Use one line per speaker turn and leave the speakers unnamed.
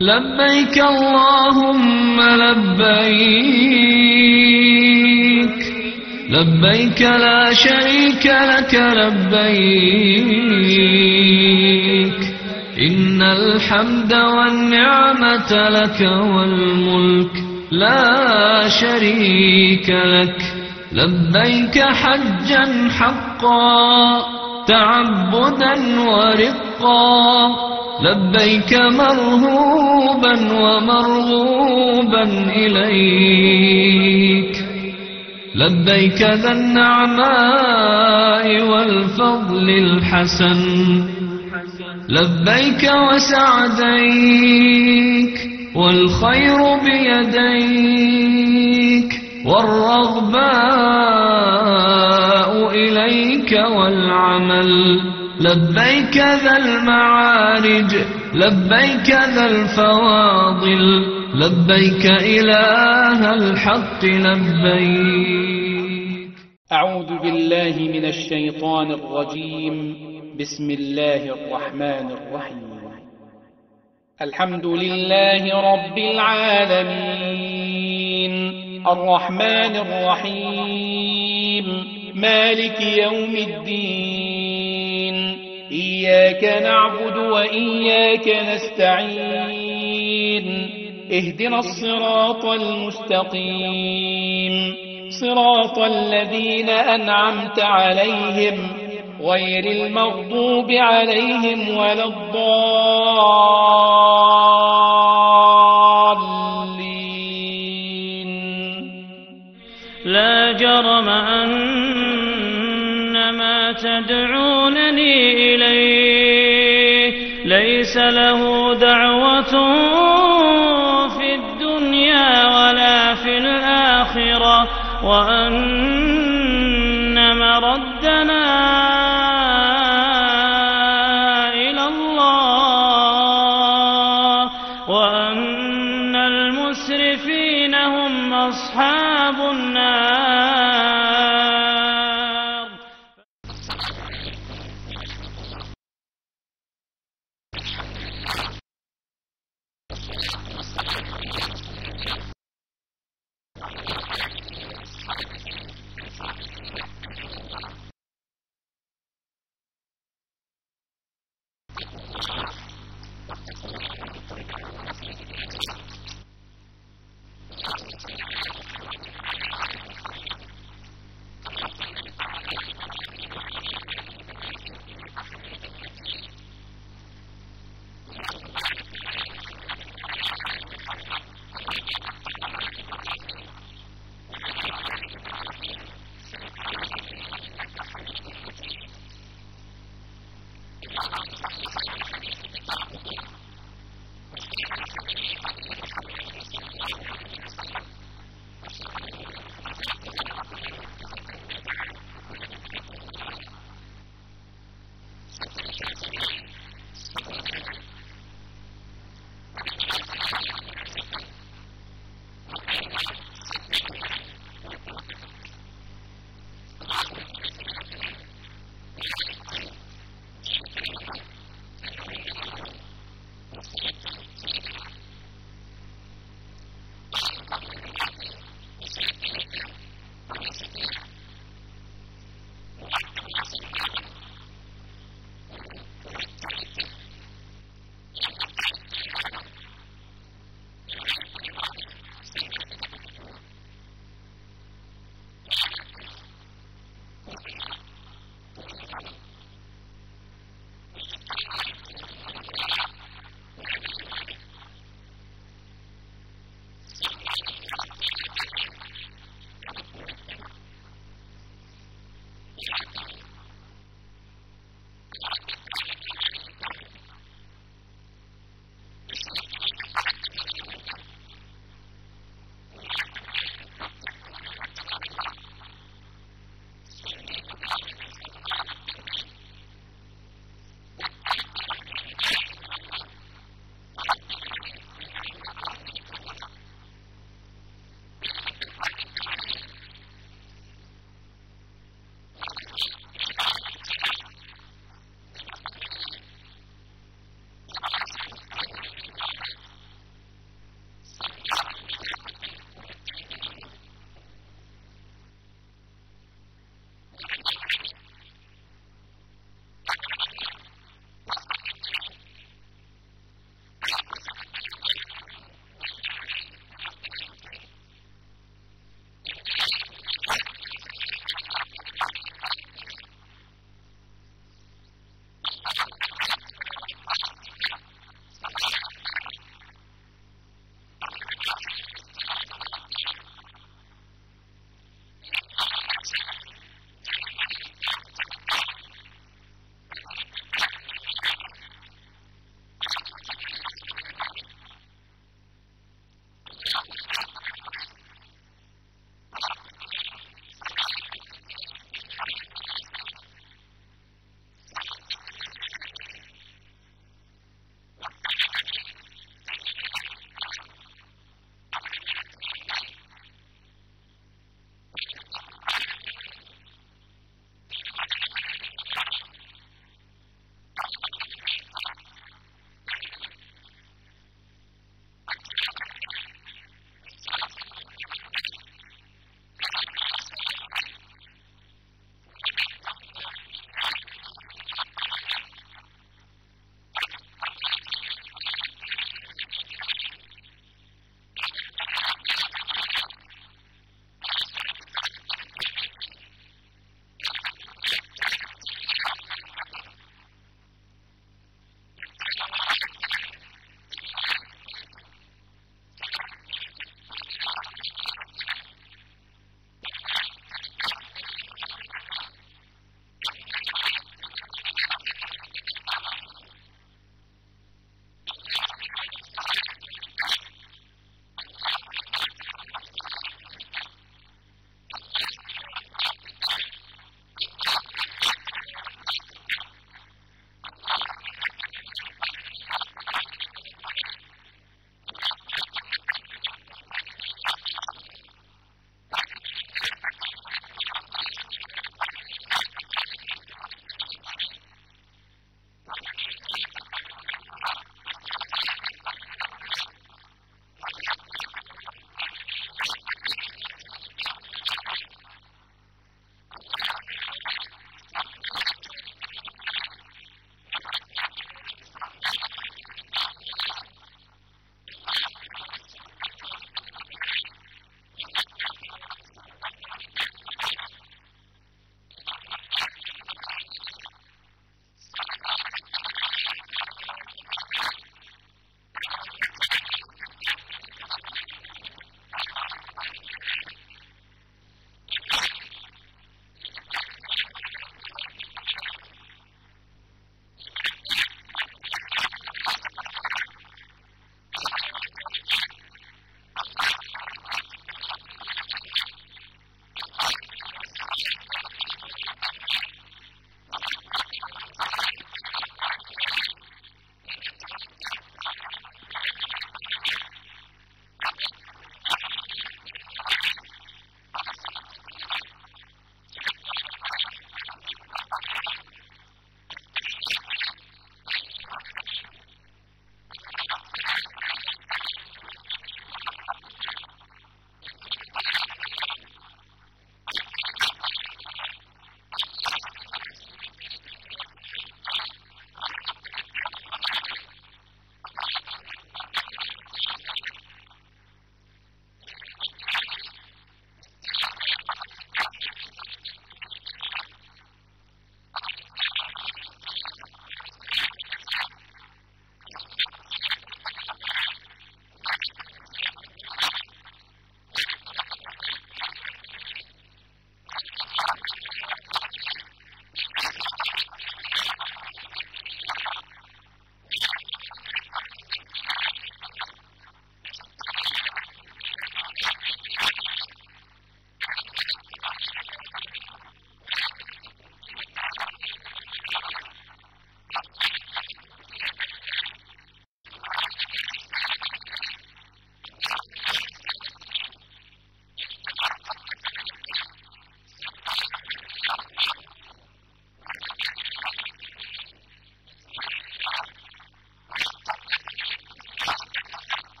لبيك اللهم لبيك. لبيك لا شريك لك لبيك. إن الحمد والنعمة لك والملك لا شريك لك. لبيك حجا حقا تعبدا ورقا. لبيك مرهوبا ومرغوبا إليك. لبيك ذا النعماء والفضل الحسن. لبيك وسعديك والخير بيديك. والرغباء إليك والعمل. لبيك ذا المعارج لبيك ذا الفواضل لبيك إله الحق لبيك.
أعوذ بالله من الشيطان الرجيم. بسم الله الرحمن الرحيم. الحمد لله رب العالمين. الرحمن الرحيم. مالك يوم الدين. إياك نعبد وإياك نستعين. اهدنا الصراط المستقيم. صراط الذين أنعمت عليهم غير المغضوب عليهم ولا الضالين.
لا جرم أن ما تدعونني ليس له دعوة في الدنيا ولا في الآخرة وأن